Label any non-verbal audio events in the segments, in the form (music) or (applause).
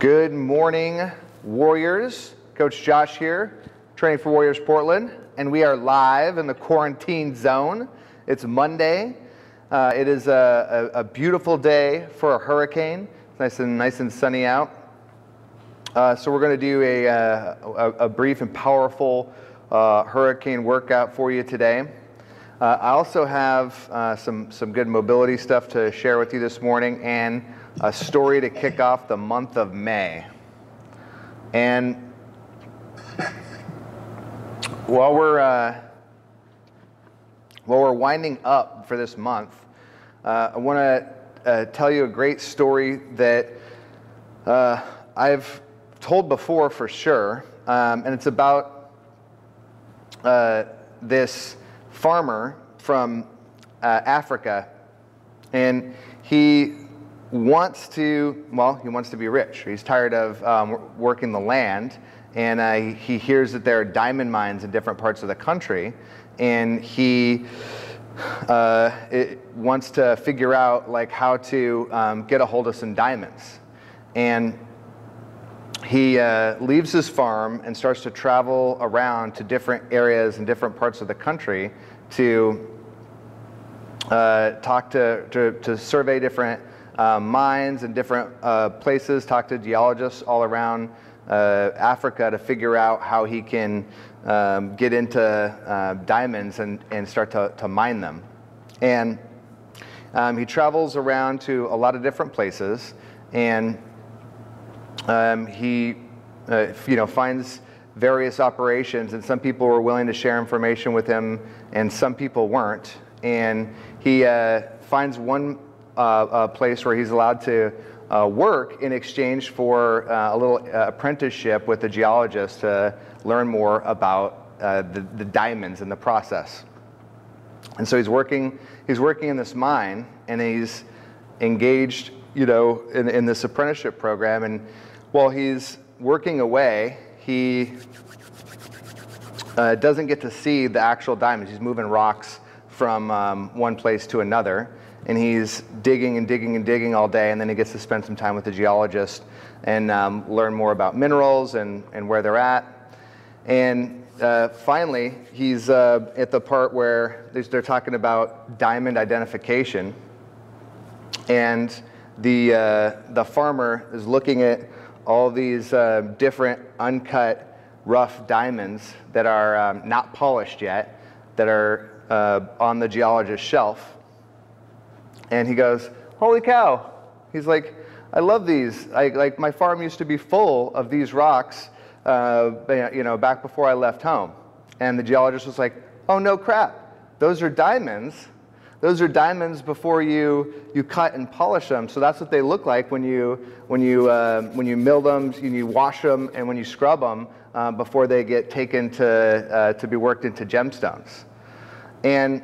Good morning, Warriors. Coach Josh here, training for Warriors Portland, and we are live in the quarantine zone. It's Monday. Uh, it is a, a, a, beautiful day for a hurricane. It's nice and nice and sunny out. Uh, so we're going to do a, uh, a, a, brief and powerful uh, hurricane workout for you today. Uh, I also have uh, some some good mobility stuff to share with you this morning and a story to kick off the month of May. And while we're uh, while we're winding up for this month, uh, I want to uh, tell you a great story that uh, I've told before for sure, um, and it's about uh, this farmer from uh, Africa, and he wants to, well, he wants to be rich. He's tired of um, working the land, and uh, he hears that there are diamond mines in different parts of the country, and he uh, wants to figure out like how to um, get a hold of some diamonds. And he uh, leaves his farm and starts to travel around to different areas and different parts of the country to uh, talk to, to, to survey different uh, mines and different uh, places, talk to geologists all around uh, Africa to figure out how he can um, get into uh, diamonds and, and start to, to mine them. And um, he travels around to a lot of different places and um, he uh, you know, finds various operations and some people were willing to share information with him and some people weren't. And he uh, finds one uh, a place where he's allowed to uh, work in exchange for uh, a little uh, apprenticeship with a geologist to learn more about uh, the, the diamonds and the process. And so he's working, he's working in this mine and he's engaged, you know, in, in this apprenticeship program. And while he's working away, he uh, doesn't get to see the actual diamonds. He's moving rocks from um, one place to another and he's digging and digging and digging all day, and then he gets to spend some time with the geologist and um, learn more about minerals and, and where they're at. And uh, finally, he's uh, at the part where they're talking about diamond identification, and the, uh, the farmer is looking at all these uh, different uncut, rough diamonds that are um, not polished yet, that are uh, on the geologist's shelf and he goes, Holy cow. He's like, I love these. I, like my farm used to be full of these rocks, uh, you know, back before I left home. And the geologist was like, Oh no crap, those are diamonds. Those are diamonds before you, you cut and polish them. So that's what they look like when you, when you, uh, when you mill them, you wash them, and when you scrub them uh, before they get taken to, uh, to be worked into gemstones. And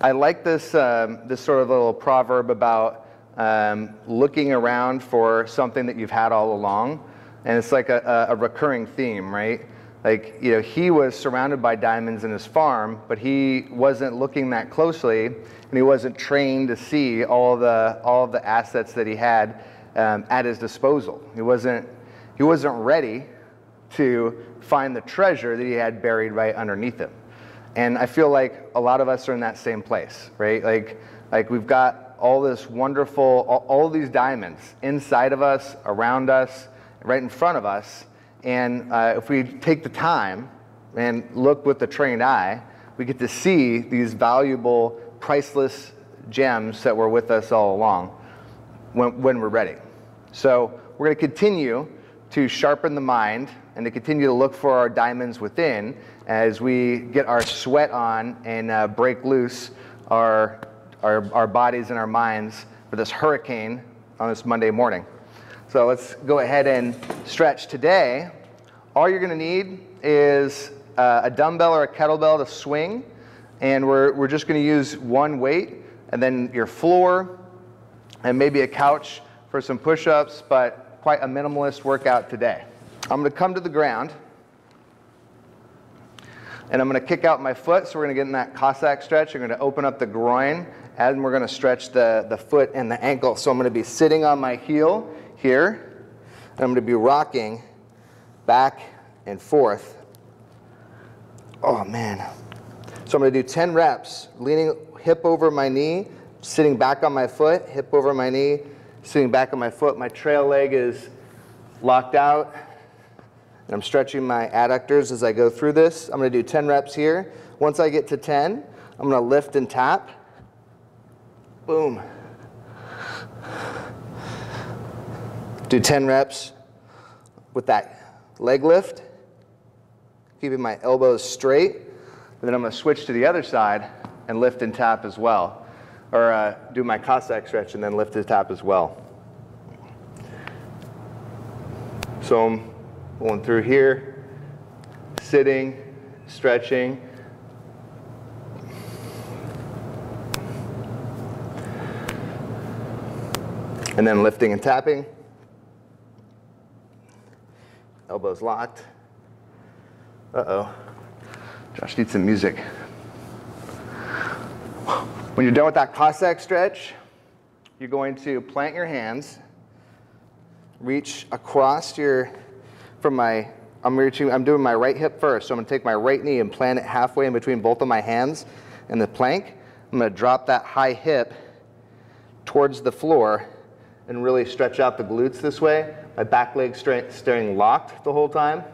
I like this, um, this sort of little proverb about um, looking around for something that you've had all along. And it's like a, a, recurring theme, right? Like, you know, he was surrounded by diamonds in his farm, but he wasn't looking that closely, and he wasn't trained to see all the, all the assets that he had um, at his disposal. He wasn't, he wasn't ready to find the treasure that he had buried right underneath him. And I feel like a lot of us are in that same place, right? Like, like we've got all this wonderful, all, all these diamonds inside of us, around us, right in front of us. And uh, if we take the time and look with the trained eye, we get to see these valuable, priceless gems that were with us all along when, when we're ready. So we're going to continue to sharpen the mind and to continue to look for our diamonds within as we get our sweat on and uh, break loose our, our, our bodies and our minds for this hurricane on this Monday morning. So let's go ahead and stretch today. All you're going to need is uh, a dumbbell or a kettlebell to swing, and we're, we're just going to use one weight, and then your floor, and maybe a couch for some push ups, but quite a minimalist workout today. I'm going to come to the ground and I'm going to kick out my foot. So we're going to get in that Cossack stretch. I'm going to open up the groin and we're going to stretch the, the foot and the ankle. So I'm going to be sitting on my heel here And I'm going to be rocking back and forth. Oh man. So I'm going to do 10 reps, leaning hip over my knee, sitting back on my foot, hip over my knee, sitting back on my foot. My trail leg is locked out. And I'm stretching my adductors as I go through this. I'm going to do 10 reps here. Once I get to 10, I'm going to lift and tap. Boom. Do 10 reps with that leg lift, keeping my elbows straight. And then I'm going to switch to the other side and lift and tap as well. Or uh, do my Cossack stretch and then lift and tap as well. So going through here, sitting, stretching. And then lifting and tapping. Elbows locked. Uh-oh. Josh needs some music. When you're done with that Cossack stretch, you're going to plant your hands, reach across your, from my, I'm reaching, I'm doing my right hip first. So I'm gonna take my right knee and plant it halfway in between both of my hands in the plank. I'm gonna drop that high hip towards the floor and really stretch out the glutes this way. My back leg staying locked the whole time.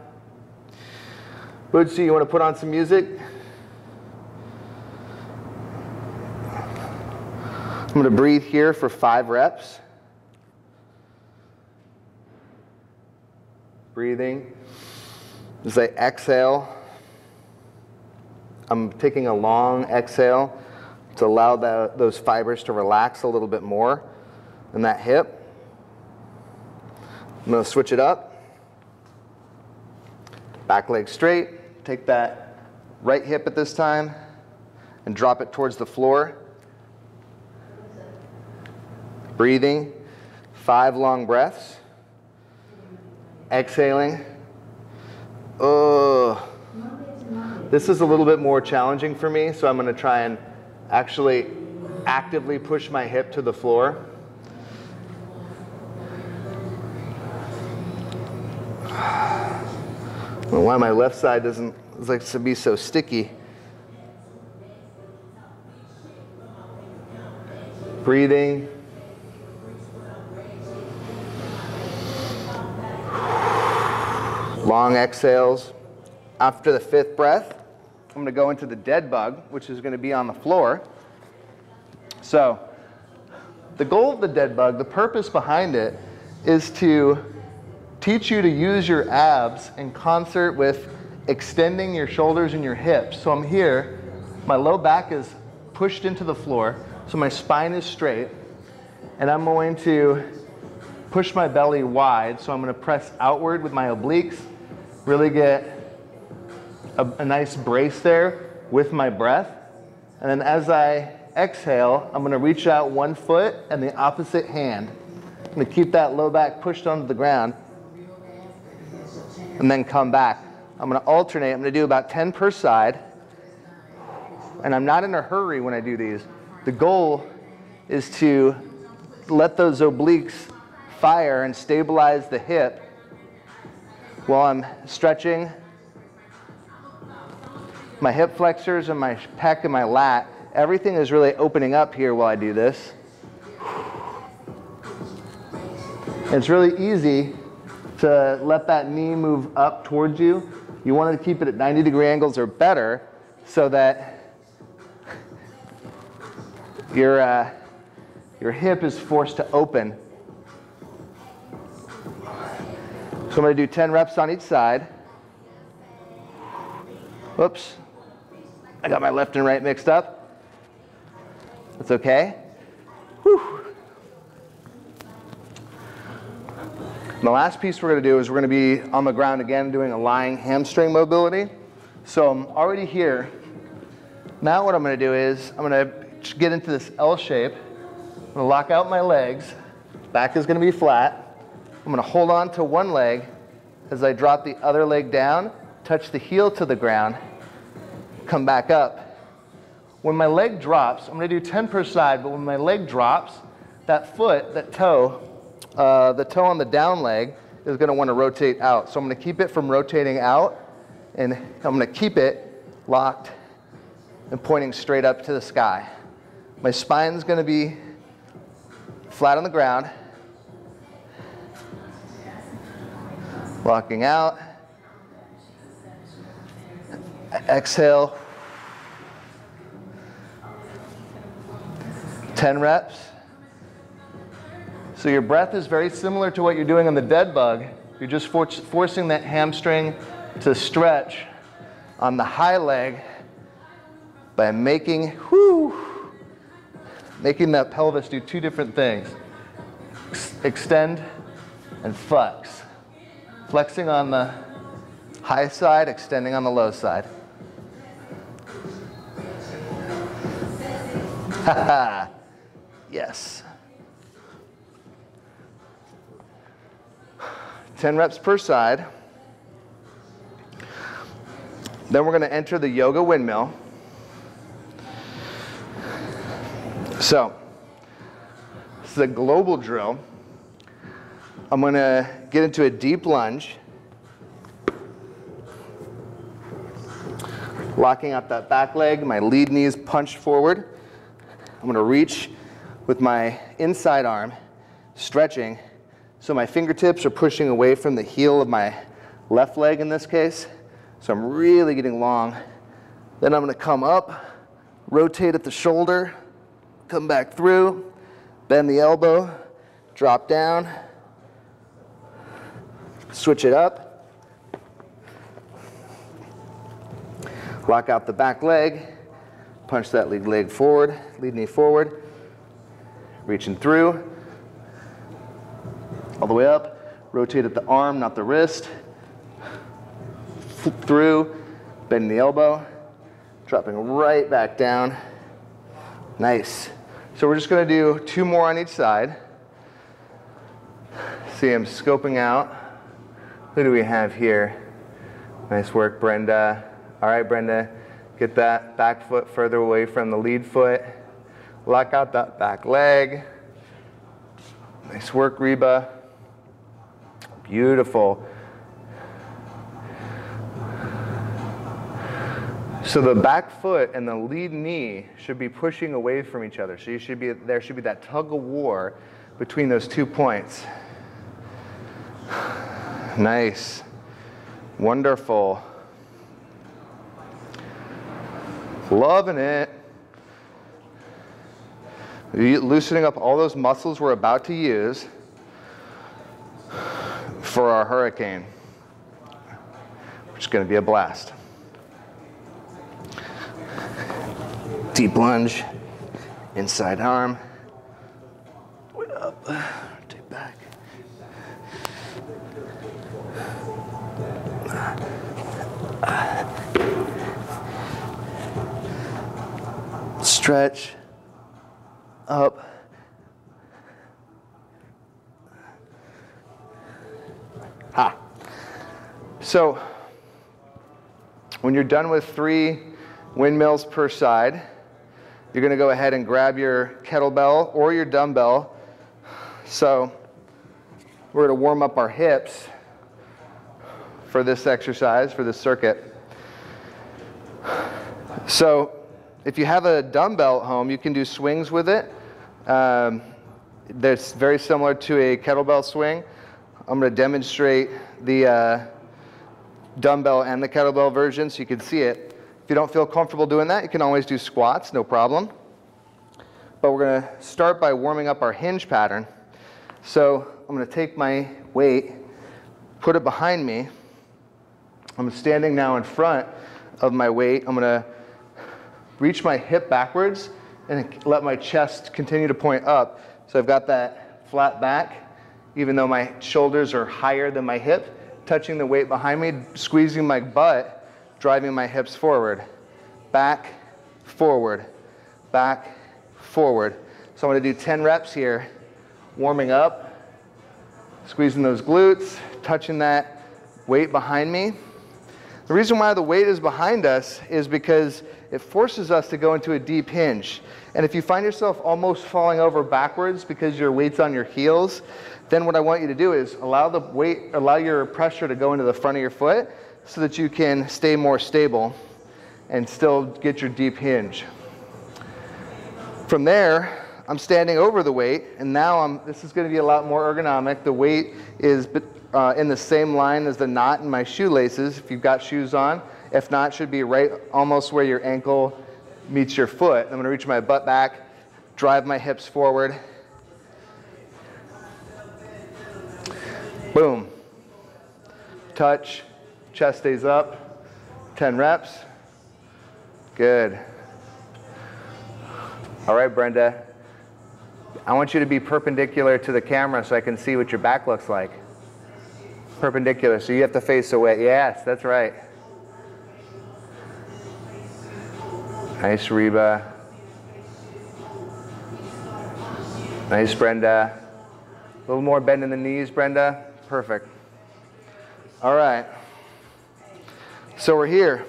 Bootsy, you want to put on some music? I'm to breathe here for five reps. Breathing. As I exhale, I'm taking a long exhale to allow the, those fibers to relax a little bit more in that hip. I'm to switch it up. Back leg straight. Take that right hip at this time and drop it towards the floor. Breathing, five long breaths. Exhaling. Oh, this is a little bit more challenging for me, so I'm going to try and actually actively push my hip to the floor. why my left side doesn't like to be so sticky. Breathing. Long exhales. After the fifth breath, I'm going to go into the dead bug, which is going to be on the floor. So, the goal of the dead bug, the purpose behind it, is to teach you to use your abs in concert with extending your shoulders and your hips. So I'm here, my low back is pushed into the floor, so my spine is straight, and I'm going to push my belly wide. So I'm going to press outward with my obliques, really get a, a nice brace there with my breath. And then as I exhale, I'm going to reach out one foot and the opposite hand. I'm to keep that low back pushed onto the ground and then come back. I'm going to alternate. I'm going to do about 10 per side. And I'm not in a hurry when I do these. The goal is to let those obliques fire and stabilize the hip while I'm stretching my hip flexors and my pec and my lat. Everything is really opening up here while I do this. It's really easy to let that knee move up towards you. You want to keep it at 90 degree angles or better so that your, uh, your hip is forced to open. So I'm going to do 10 reps on each side. Whoops. I got my left and right mixed up. That's okay. Whew. And the last piece we're going to do is we're going to be on the ground again doing a lying hamstring mobility. So I'm already here. Now what I'm going to do is I'm going to get into this L shape. I'm going to lock out my legs. Back is going to be flat. I'm going to hold on to one leg as I drop the other leg down, touch the heel to the ground, come back up. When my leg drops, I'm going to do 10 per side, but when my leg drops, that foot, that toe, uh, the toe on the down leg is going to want to rotate out. So I'm going to keep it from rotating out, and I'm going to keep it locked and pointing straight up to the sky. My spine is going to be flat on the ground, locking out. Exhale. 10 reps. So your breath is very similar to what you're doing on the dead bug. You're just for forcing that hamstring to stretch on the high leg by making, whoo, making that pelvis do two different things. Extend and flex. Flexing on the high side, extending on the low side. (laughs) yes. 10 reps per side. Then we're going to enter the yoga windmill. So, this is a global drill. I'm going to get into a deep lunge. Locking out that back leg, my lead knee is punched forward. I'm going to reach with my inside arm, stretching, so my fingertips are pushing away from the heel of my left leg in this case. So I'm really getting long. Then I'm going to come up, rotate at the shoulder, come back through, bend the elbow, drop down, switch it up. Lock out the back leg, punch that lead leg forward, lead knee forward, reaching through, all the way up, rotate at the arm, not the wrist, Flip through, bend the elbow, dropping right back down. Nice. So we're just gonna do two more on each side. See, I'm scoping out. Who do we have here? Nice work, Brenda. All right, Brenda, get that back foot further away from the lead foot. Lock out that back leg. Nice work, Reba. Beautiful. So the back foot and the lead knee should be pushing away from each other. So you should be, there should be that tug of war between those two points. Nice. Wonderful. Loving it. Loosening up all those muscles we're about to use for our hurricane, which is going to be a blast. Deep lunge, inside arm, way up, take back. Stretch, up. Ha. So, when you're done with three windmills per side, you're going to go ahead and grab your kettlebell or your dumbbell. So, we're going to warm up our hips for this exercise, for this circuit. So, if you have a dumbbell at home, you can do swings with it. Um, that's very similar to a kettlebell swing. I'm going to demonstrate the uh, dumbbell and the kettlebell version so you can see it. If you don't feel comfortable doing that, you can always do squats, no problem. But we're going to start by warming up our hinge pattern. So I'm going to take my weight, put it behind me. I'm standing now in front of my weight. I'm to reach my hip backwards and let my chest continue to point up. So I've got that flat back even though my shoulders are higher than my hip, touching the weight behind me, squeezing my butt, driving my hips forward. Back, forward, back, forward. So I'm gonna do 10 reps here, warming up, squeezing those glutes, touching that weight behind me. The reason why the weight is behind us is because it forces us to go into a deep hinge. And if you find yourself almost falling over backwards because your weight's on your heels, then what I want you to do is allow the weight, allow your pressure to go into the front of your foot so that you can stay more stable and still get your deep hinge. From there, I'm standing over the weight, and now I'm, this is going to be a lot more ergonomic. The weight is uh, in the same line as the knot in my shoelaces, if you've got shoes on. If not, should be right almost where your ankle meets your foot. I'm going to reach my butt back, drive my hips forward. Boom. Touch, chest stays up. 10 reps. Good. All right, Brenda. I want you to be perpendicular to the camera so I can see what your back looks like. Perpendicular, so you have to face away. Yes, that's right. Nice, Reba. Nice, Brenda. A little more bend in the knees, Brenda. Perfect. All right. So we're here.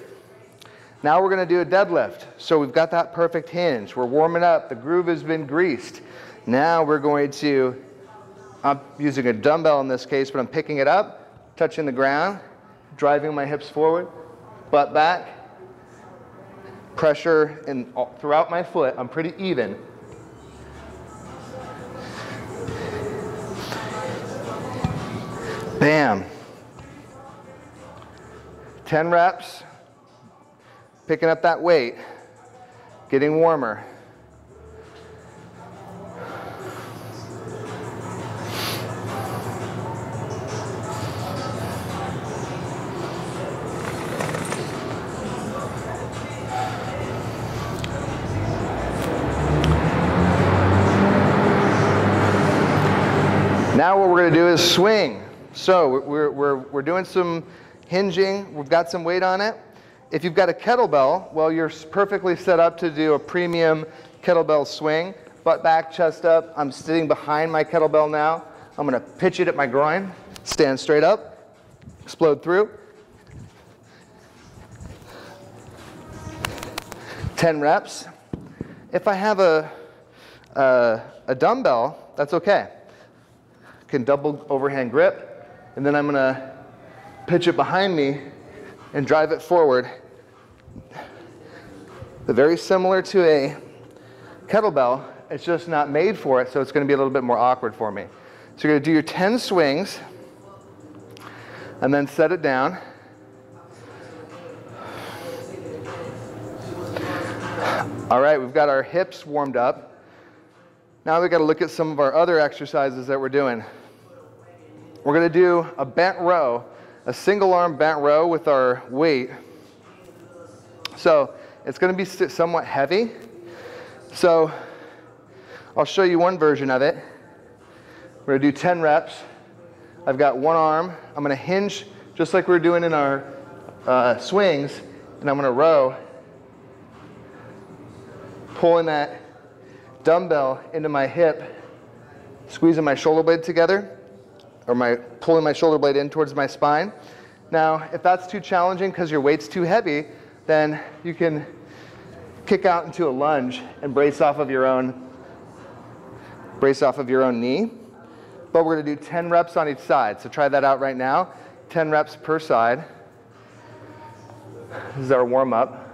Now we're going to do a deadlift. So we've got that perfect hinge. We're warming up. The groove has been greased. Now we're going to, I'm using a dumbbell in this case, but I'm picking it up, touching the ground, driving my hips forward, butt back, pressure in, throughout my foot. I'm pretty even. Bam. 10 reps, picking up that weight, getting warmer. To do is swing. So we're, we're, we're doing some hinging. We've got some weight on it. If you've got a kettlebell, well, you're perfectly set up to do a premium kettlebell swing. Butt back, chest up. I'm sitting behind my kettlebell now. I'm going to pitch it at my groin. Stand straight up. Explode through. 10 reps. If I have a, a, a dumbbell, that's okay can double overhand grip, and then I'm gonna pitch it behind me and drive it forward. very similar to a kettlebell, it's just not made for it, so it's gonna be a little bit more awkward for me. So you're gonna do your 10 swings, and then set it down. All right, we've got our hips warmed up. Now we've got to look at some of our other exercises that we're doing. We're going to do a bent row, a single arm bent row with our weight. So it's going to be somewhat heavy. So I'll show you one version of it. We're going to do 10 reps. I've got one arm. I'm going to hinge just like we are doing in our uh, swings, and I'm going to row, pulling that dumbbell into my hip, squeezing my shoulder blade together or my pulling my shoulder blade in towards my spine. Now, if that's too challenging because your weight's too heavy, then you can kick out into a lunge and brace off of your own brace off of your own knee. But we're going to do 10 reps on each side. So try that out right now. 10 reps per side. This is our warm up.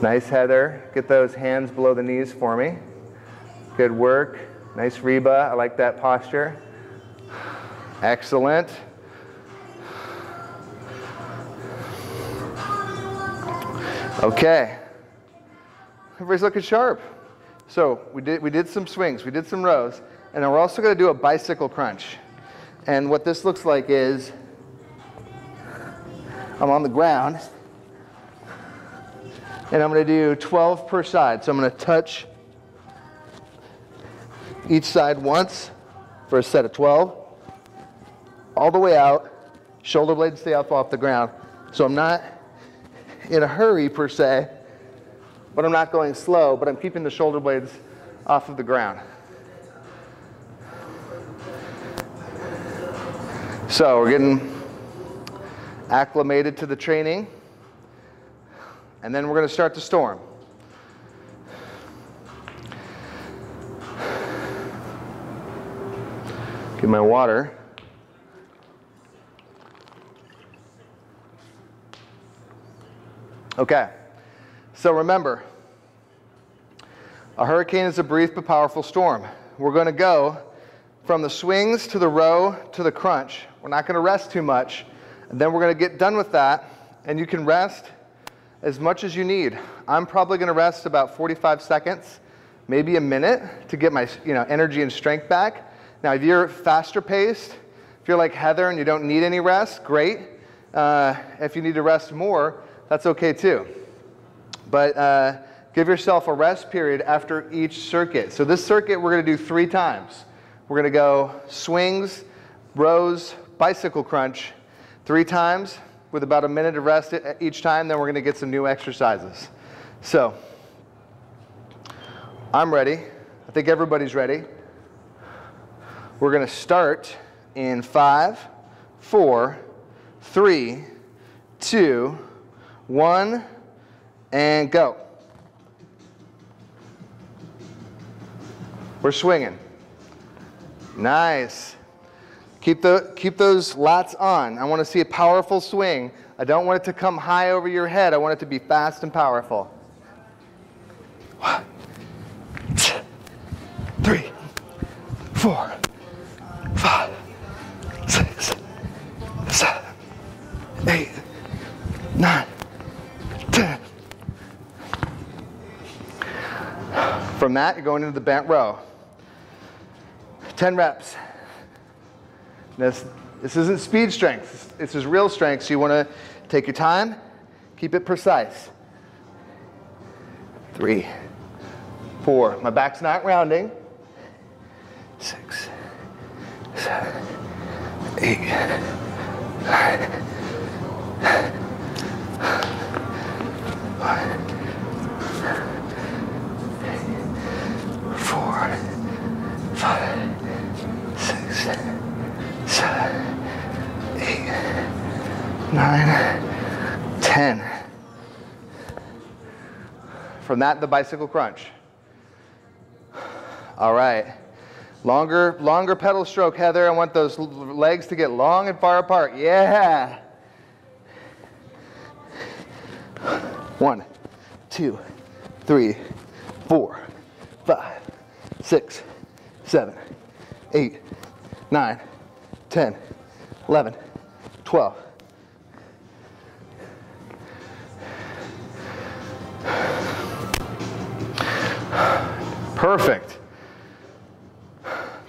Nice, Heather. Get those hands below the knees for me. Good work. Nice Reba. I like that posture. Excellent. Okay. Everybody's looking sharp. So we did, we did some swings, we did some rows, and then we're also going to do a bicycle crunch. And what this looks like is I'm on the ground, and I'm going to do 12 per side. So I'm going to touch each side once for a set of 12. All the way out, shoulder blades stay up off the ground. So I'm not in a hurry per se, but I'm not going slow, but I'm keeping the shoulder blades off of the ground. So we're getting acclimated to the training. And then we're going to start the storm. Get my water. Okay, so remember, a hurricane is a brief but powerful storm. We're going to go from the swings to the row to the crunch. We're not going to rest too much. And then we're going to get done with that, and you can rest as much as you need. I'm probably going to rest about 45 seconds, maybe a minute to get my you know, energy and strength back. Now, if you're faster paced, if you're like Heather and you don't need any rest, great. Uh, if you need to rest more, that's okay too. But uh, give yourself a rest period after each circuit. So this circuit we're going to do three times. We're going to go swings, rows, bicycle crunch three times with about a minute of rest each time. Then we're going to get some new exercises. So I'm ready. I think everybody's ready. We're going to start in five, four, three, two, one, and go. We're swinging. Nice. Keep, the, keep those lats on. I want to see a powerful swing. I don't want it to come high over your head. I want it to be fast and powerful. One, two, three, four, five, six, seven, eight, nine, ten. From that, you're going into the bent row. 10 reps. This, this isn't speed strength. This is real strength. So you want to take your time, keep it precise. Three, four. My back's not rounding. Six, seven, eight, nine, one, four, five, six, seven, eight, nine, ten. From that, the bicycle crunch. All right. Longer, longer pedal stroke, Heather. I want those legs to get long and far apart. Yeah. One, two, three, four, five, six, seven, eight, nine, 10, 11, 12. Perfect.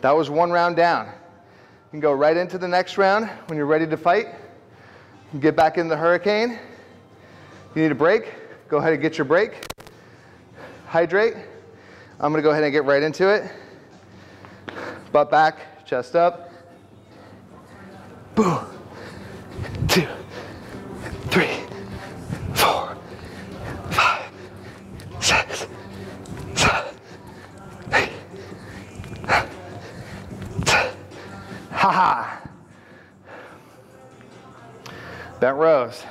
That was one round down. You can go right into the next round when you're ready to fight. You can get back in the hurricane. You need a break, go ahead and get your break. Hydrate. I'm gonna go ahead and get right into it. Butt back, chest up. Boom. Two, three, Rows.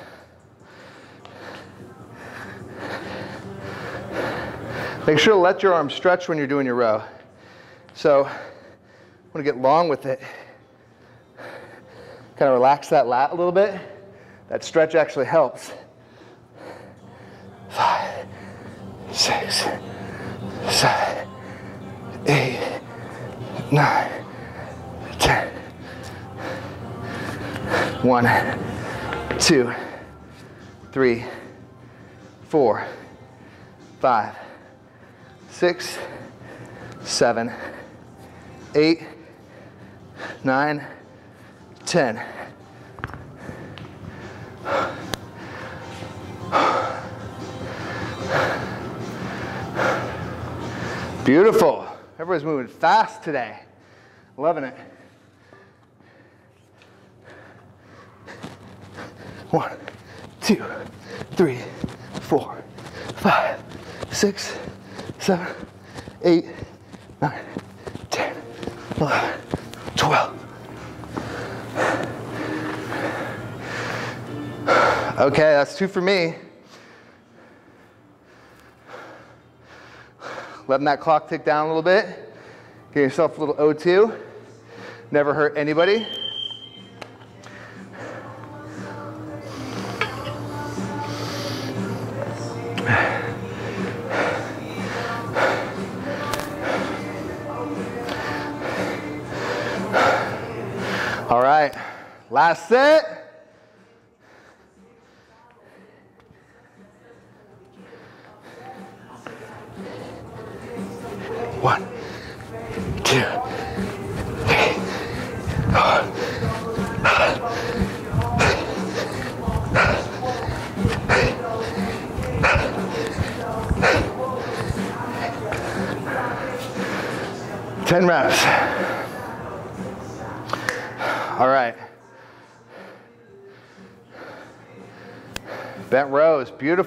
Make sure to let your arms stretch when you're doing your row. So, I want to get long with it. Kind of relax that lat a little bit. That stretch actually helps. Five, six, seven, eight, nine, ten. One, two, three, four, five, six, seven, eight, nine, ten. Beautiful. Everybody's moving fast today. Loving it. One, two, three, four, five, six, seven, eight, nine, ten, eleven, twelve. Okay, that's two for me. Letting that clock tick down a little bit. Get yourself a little O2. Never hurt anybody. Last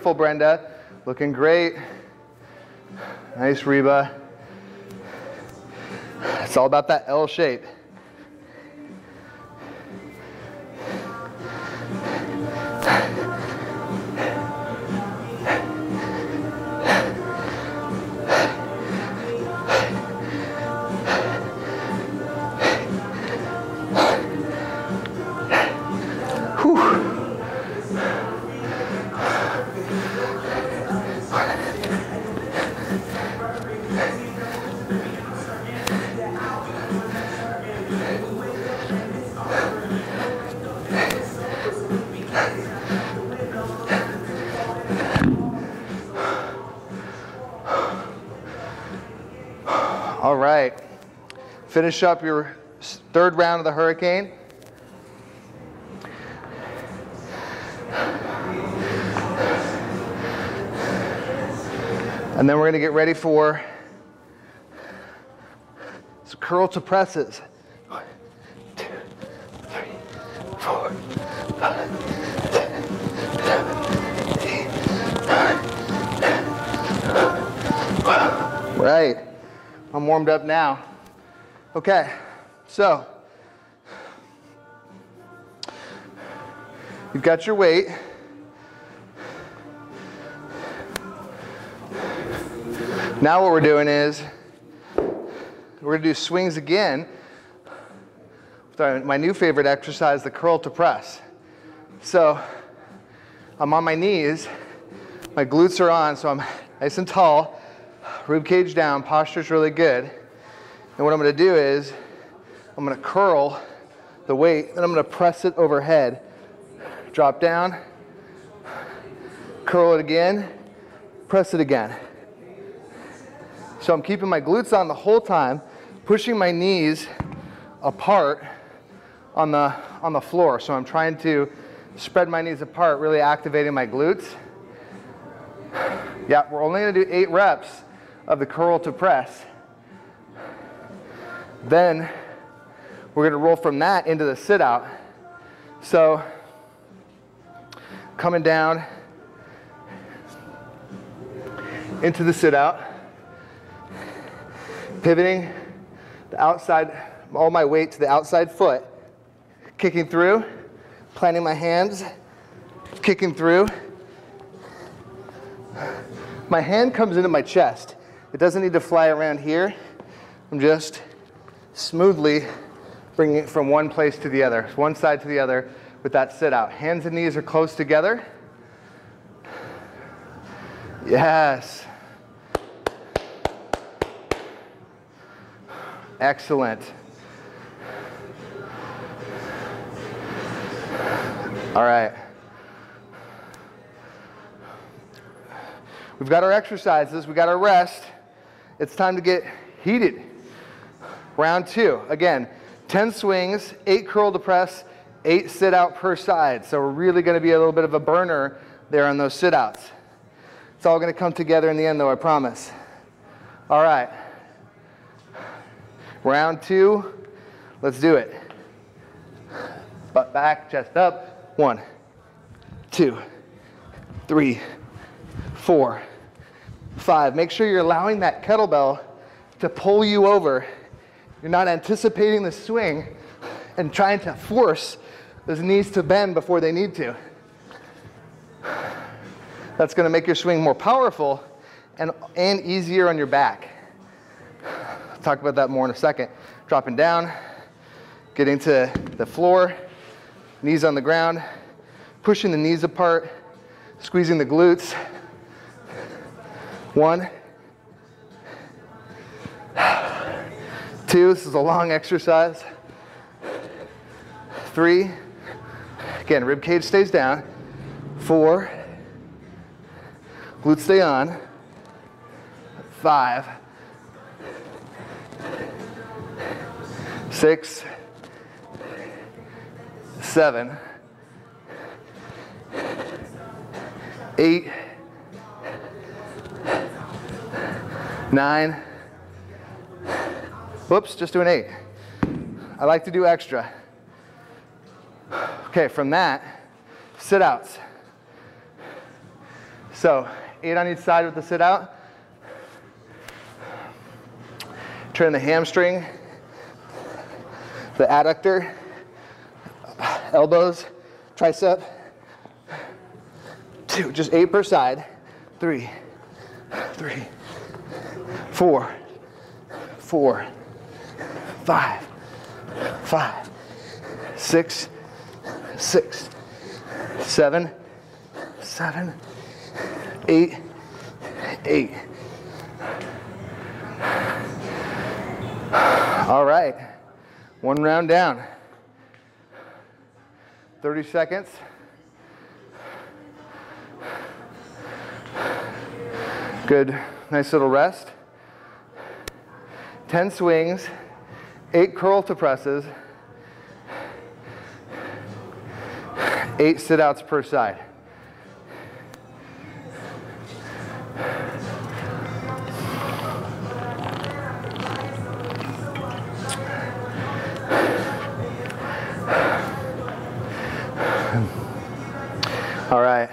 Beautiful, Brenda. Looking great. Nice, Reba. It's all about that L shape. Finish up your third round of the hurricane. And then we're going to get ready for curl to presses. One, two, three, four, five, six, seven, eight, nine. Right. I'm warmed up now. Okay, so you've got your weight. Now what we're doing is we're gonna do swings again. My new favorite exercise, the curl to press. So I'm on my knees, my glutes are on, so I'm nice and tall, rib cage down, posture's really good. And what I'm gonna do is I'm gonna curl the weight, then I'm gonna press it overhead. Drop down, curl it again, press it again. So I'm keeping my glutes on the whole time, pushing my knees apart on the, on the floor. So I'm trying to spread my knees apart, really activating my glutes. Yeah, we're only gonna do eight reps of the curl to press. Then we're gonna roll from that into the sit out. So coming down into the sit out pivoting the outside, all my weight to the outside foot, kicking through, planting my hands, kicking through. My hand comes into my chest. It doesn't need to fly around here. I'm just smoothly bringing it from one place to the other, one side to the other with that sit out. Hands and knees are close together. Yes. Excellent. All right. We've got our exercises, we've got our rest. It's time to get heated. Round two. Again, 10 swings, 8 curl to press, 8 sit out per side. So we're really going to be a little bit of a burner there on those sit outs. It's all going to come together in the end, though, I promise. All right. Round two, let's do it. Butt back, chest up. One, two, three, four, five. Make sure you're allowing that kettlebell to pull you over. You're not anticipating the swing and trying to force those knees to bend before they need to. That's going to make your swing more powerful and, and easier on your back. I'll talk about that more in a second. Dropping down, getting to the floor, knees on the ground, pushing the knees apart, squeezing the glutes. One, two, this is a long exercise. Three, again, rib cage stays down. Four, glutes stay on. Five, six, seven, eight, nine, whoops, just doing eight. I like to do extra. Okay, from that, sit outs. So, eight on each side with the sit out. Turn the hamstring, the adductor, elbows, tricep. Two, just eight per side. Three, three, four, four, five, five, six, six, seven, seven, eight, eight. All right, one round down. 30 seconds. Good, nice little rest. 10 swings, eight curl to presses, eight sit outs per side. All right.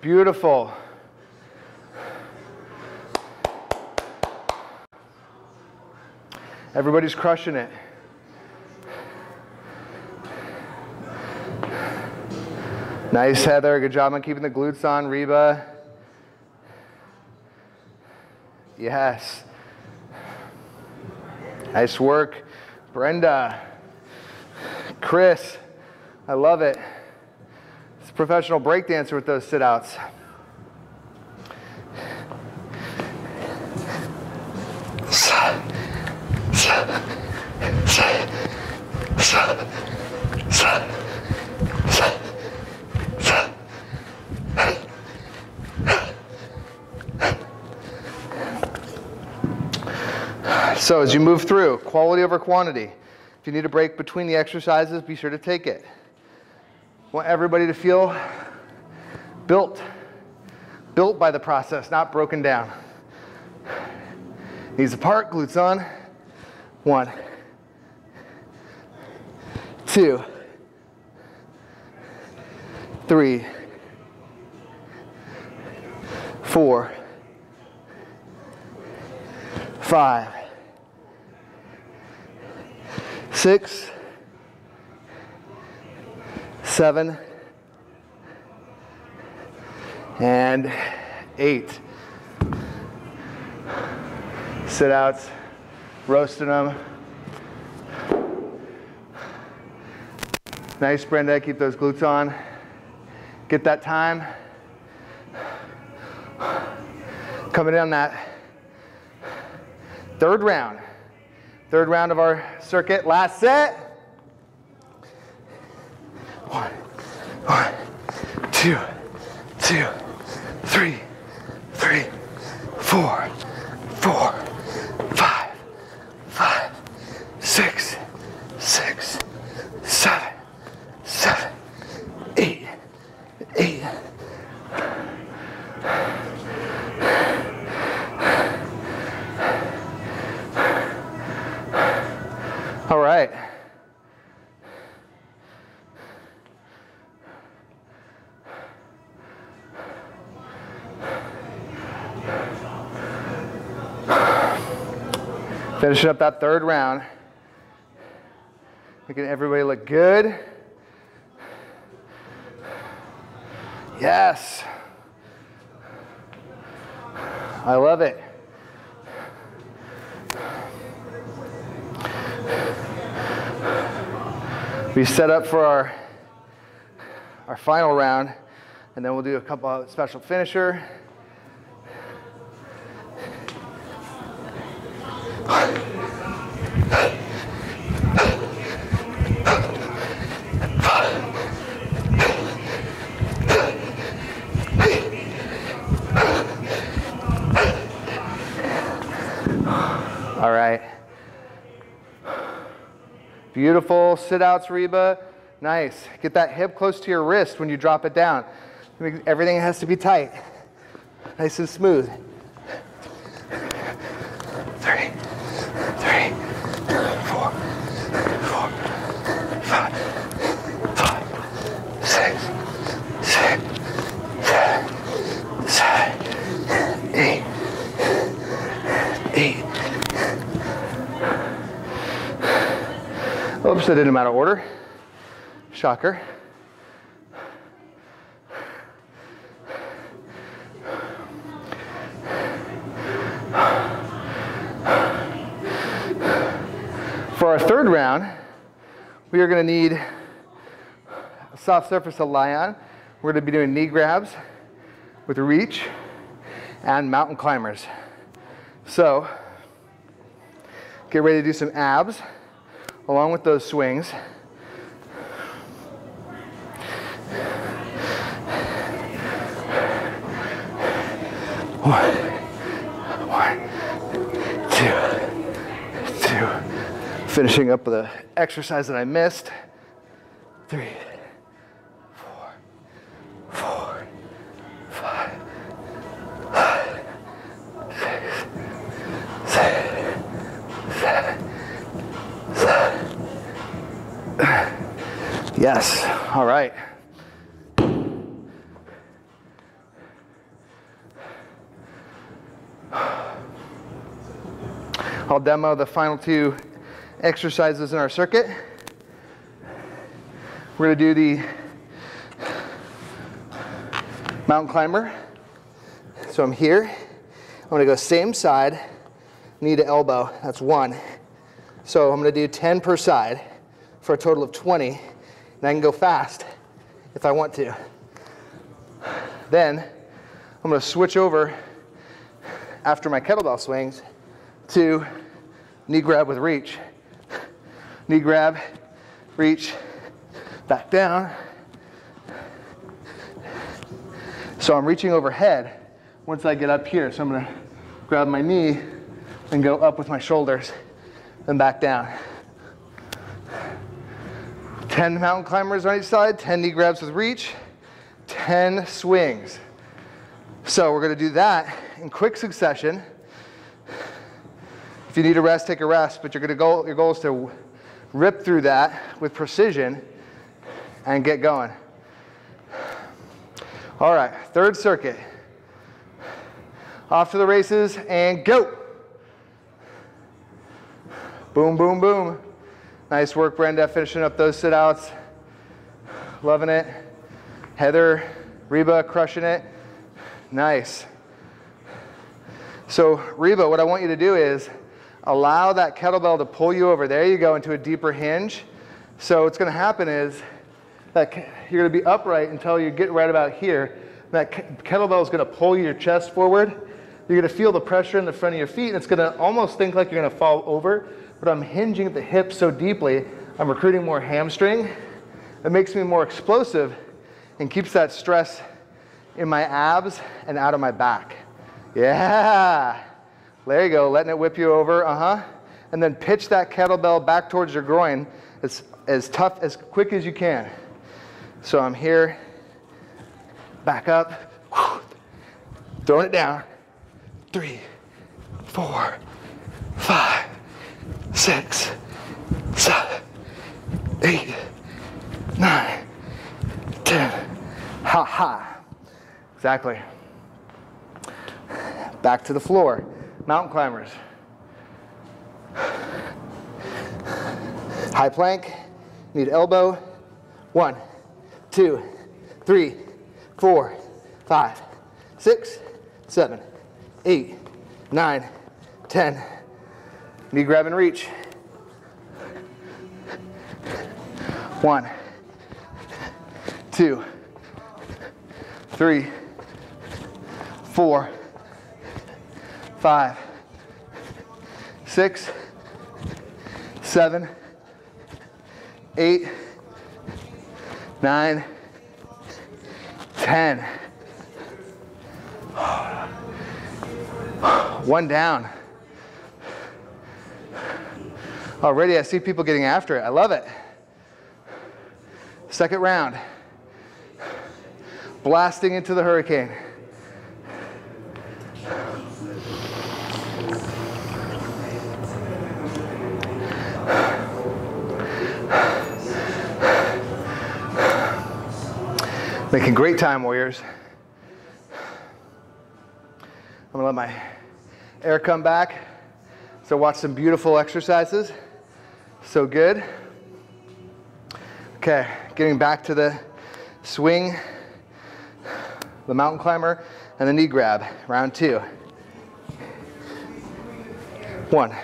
Beautiful. Everybody's crushing it. Nice, Heather. Good job on keeping the glutes on, Reba. Yes. Nice work, Brenda. Chris, I love it. It's a professional breakdancer with those sit outs. So as you move through, quality over quantity. If you need a break between the exercises, be sure to take it. want everybody to feel built, built by the process, not broken down. Knees apart, glutes on. One, two, three, four, five, six, seven, and eight. Sit outs, roasting them. Nice, Brenda. Keep those glutes on. Get that time. Coming in on that third round. Third round of our circuit. Last set. One, one, two, two, three, three, four, four, five, five, six, six, seven, seven, eight, eight. All right. Finishing up that third round. Making everybody look good. Yes. I love it. We set up for our, our final round, and then we'll do a couple of special finisher. All right. Beautiful sit outs, Reba. Nice. Get that hip close to your wrist when you drop it down. Everything has to be tight, nice and smooth. Three, three, four, four, five, five, six, six, seven, seven, eight, eight. Oops, I did them out of order. Shocker. For our third round, we are going to need a soft surface to lie on. We're going to be doing knee grabs with reach and mountain climbers. So, get ready to do some abs along with those swings. One, one, two, two. Finishing up with an exercise that I missed. Three, four, four, five, five, six, seven, seven, seven. (sighs) Yes, all right. I'll demo the final two exercises in our circuit. We're to do the mountain climber. So I'm here. I'm to go same side, knee to elbow. That's one. So I'm to do 10 per side for a total of 20. And I can go fast if I want to. Then I'm to switch over after my kettlebell swings to knee grab with reach. Knee grab, reach, back down. So I'm reaching overhead once I get up here. So I'm gonna grab my knee and go up with my shoulders, and back down. 10 mountain climbers on each side, 10 knee grabs with reach, 10 swings. So we're gonna do that in quick succession. If you need a rest, take a rest, but you're gonna go, your goal is to rip through that with precision and get going. All right, third circuit. Off to the races and go. Boom, boom, boom. Nice work, Brenda, finishing up those sit outs. Loving it. Heather, Reba, crushing it. Nice. So, Reba, what I want you to do is allow that kettlebell to pull you over. There you go, into a deeper hinge. So, what's going to happen is that you're going to be upright until you get right about here. That kettlebell is going to pull your chest forward. You're going to feel the pressure in the front of your feet, and it's going to almost think like you're going to fall over. But I'm hinging at the hips so deeply, I'm recruiting more hamstring. It makes me more explosive and keeps that stress in my abs and out of my back. Yeah. There you go, letting it whip you over. Uh huh. And then pitch that kettlebell back towards your groin as, as tough, as quick as you can. So I'm here, back up, throwing it down. Three, four, five, six, seven, eight, nine, ten. Ha ha. Exactly. Back to the floor. Mountain climbers. High plank. Need elbow. One, two, three, four, five, six, seven, eight, nine, ten. Knee grab and reach. One, two, three, four, five, six, seven, eight, nine, ten. (sighs) One down. Already I see people getting after it. I love it. Second round. Blasting into the hurricane. Making great time, Warriors. I'm gonna let my air come back. So watch some beautiful exercises. So good. Okay, getting back to the swing, the mountain climber, and the knee grab, round two. One,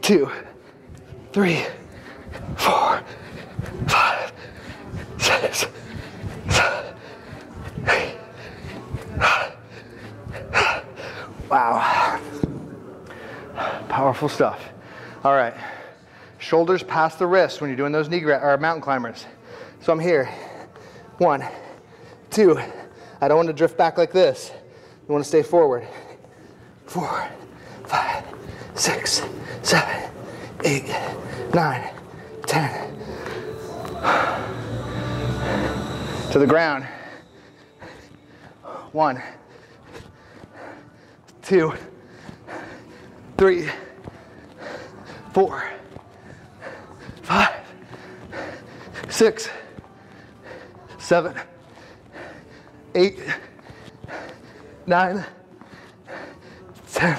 two, three, four, five, six, seven, eight. Wow. Powerful stuff. All right. Shoulders past the wrists when you're doing those knee gra- or mountain climbers. So I'm here. One, two. I don't want to drift back like this. You want to stay forward. Four, five, six, seven, eight, nine, ten. To the ground. One, two, three, four, five, six, seven, eight, nine, ten.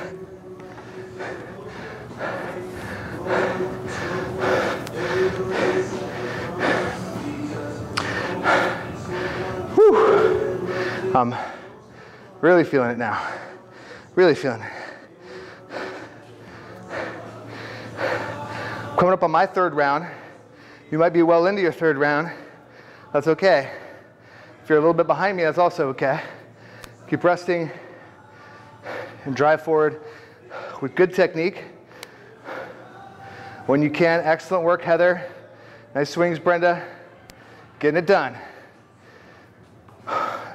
Whew. I'm really feeling it now. Really feeling it. Coming up on my third round. You might be well into your third round. That's okay. If you're a little bit behind me, that's also okay. Keep resting and drive forward with good technique. When you can, excellent work, Heather. Nice swings, Brenda. Getting it done.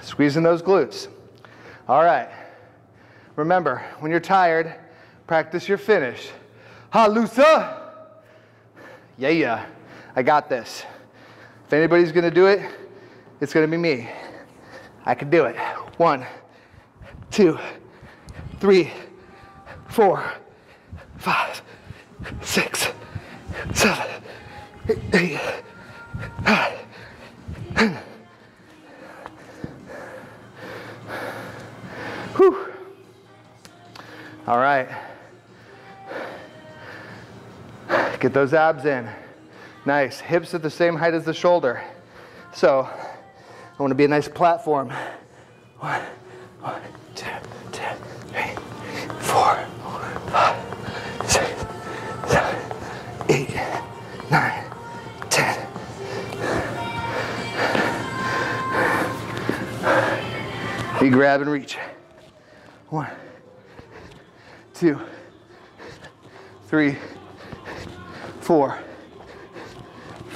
Squeezing those glutes. All right. Remember, when you're tired, practice your finish. Halusa. Yeah, yeah. I got this. If anybody's to do it, it's to be me. I can do it. One, two, three, four, five, six, seven, eight, nine, ten. Whew. All right. Get those abs in. Nice. Hips at the same height as the shoulder. So I want to be a nice platform. One, one, two, two, three, four, five, six, seven, eight, nine, ten. Knee grab and reach. One, two, three, four,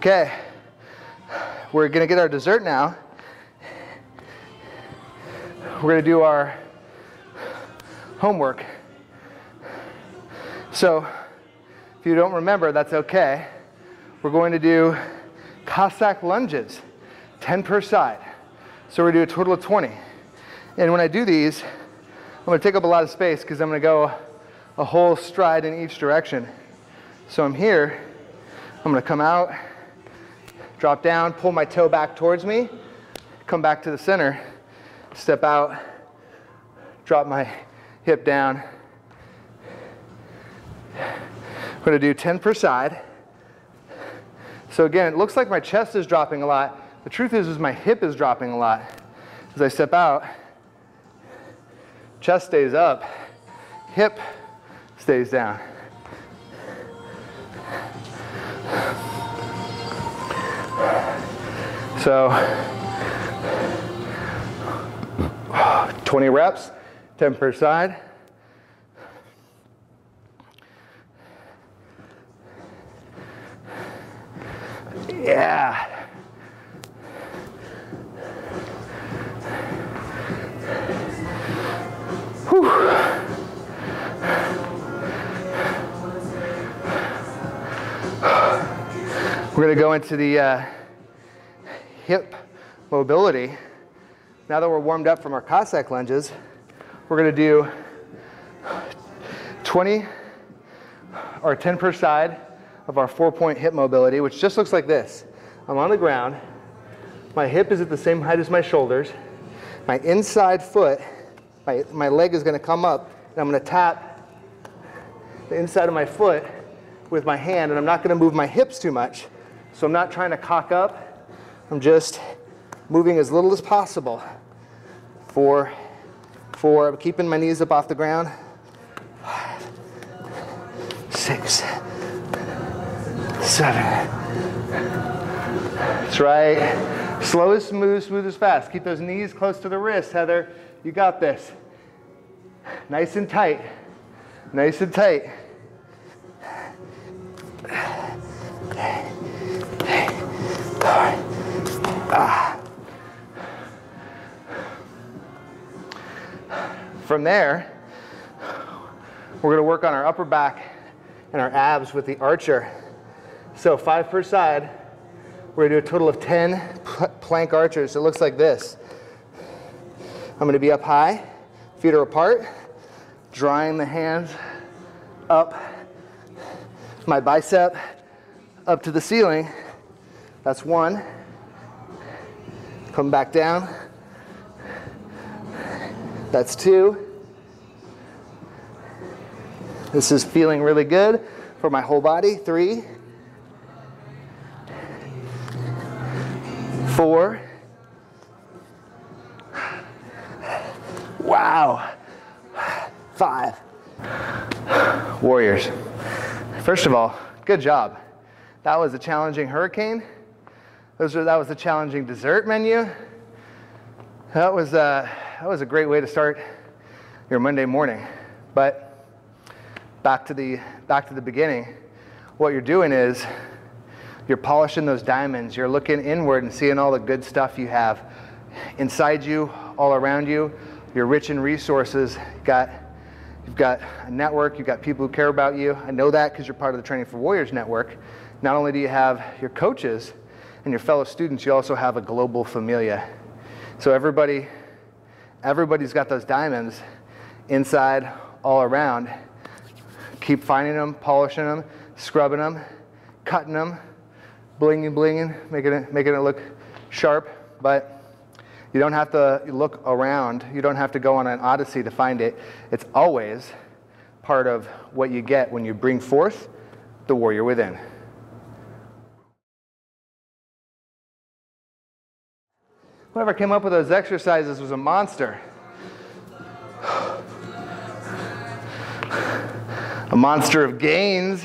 Okay. We're to get our dessert now. We're to do our homework. So if you don't remember, that's okay. We're going to do Cossack lunges, 10 per side. So we're gonna do a total of 20. And when I do these, I'm gonna take up a lot of space because I'm gonna go a whole stride in each direction. So I'm here, I'm gonna come out, drop down, pull my toe back towards me, come back to the center, step out, drop my hip down. I'm gonna do 10 per side. So again, it looks like my chest is dropping a lot. The truth is, is my hip is dropping a lot. As I step out, chest stays up, hip stays down. So 20 reps, 10 per side. Yeah. Whew. We're going to go into the uh, hip mobility. Now that we're warmed up from our Cossack lunges, we're going to do 20 or 10 per side of our four point hip mobility, which just looks like this. I'm on the ground, my hip is at the same height as my shoulders, my inside foot, my, my leg is gonna come up, and I'm gonna tap the inside of my foot with my hand, and I'm not gonna move my hips too much. So I'm not trying to cock up, I'm just moving as little as possible for, for keeping my knees up off the ground. Five, six, seven. That's right. Slow as smooth, smooth as fast. Keep those knees close to the wrist, Heather. You got this. Nice and tight. Nice and tight. Ah. From there, we're going to work on our upper back and our abs with the archer. So five per side. We're gonna do a total of 10 plank archers. It looks like this. I'm gonna be up high, feet are apart, drawing the hands up, my bicep up to the ceiling. That's one. Come back down. That's two. This is feeling really good for my whole body. Three. four. Wow. Five. Warriors. First of all, good job. That was a challenging hurricane. Those that was a challenging dessert menu. That was, a, uh, that was a great way to start your Monday morning. But back to the, back to the beginning, what you're doing is you're polishing those diamonds. You're looking inward and seeing all the good stuff you have inside you, all around you. You're rich in resources. You've got, you've got a network. You've got people who care about you. I know that because you're part of the Training for Warriors network. Not only do you have your coaches and your fellow students, you also have a global familia. So everybody, everybody's got those diamonds inside, all around. Keep finding them, polishing them, scrubbing them, cutting them, blinging, blinging, making it, making it look sharp, but you don't have to look around. You don't have to go on an odyssey to find it. It's always part of what you get when you bring forth the warrior within. Whoever came up with those exercises was a monster. A monster of gains.